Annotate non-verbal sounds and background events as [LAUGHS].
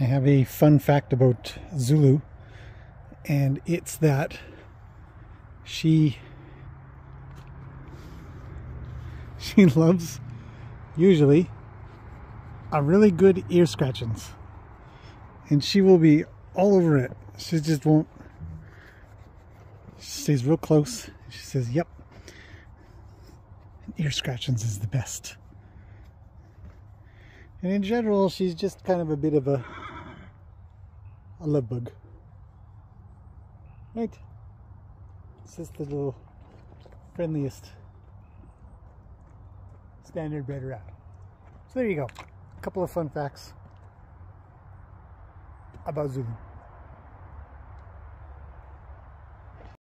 I have a fun fact about Zulu, and it's that she [LAUGHS] she loves usually a really good ear scratchings, and she will be all over it. She just won't. She stays real close. She says, "Yep, ear scratchings is the best." And in general, she's just kind of a bit of a a love bug. Right? It's just the little friendliest Standardbred rat. So there you go. A couple of fun facts about Zulu.